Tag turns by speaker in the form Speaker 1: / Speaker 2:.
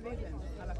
Speaker 1: vendendo.